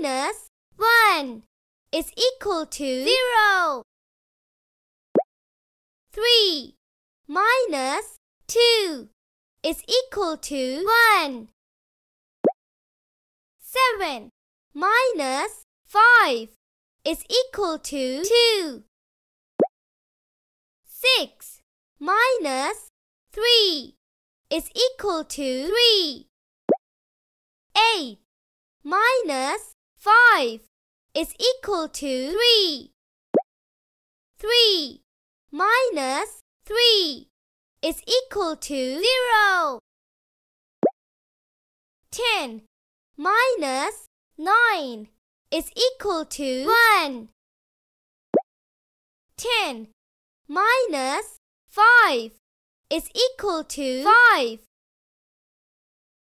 minus 1 is equal to 0. 3 minus 2 is equal to 1. 7 minus 5 is equal to 2. 6 minus 3 is equal to 3. 8 minus 5 is equal to 3. 3 minus 3 is equal to 0. 10 minus 9 is equal to 1. 10 minus 5 is equal to 5.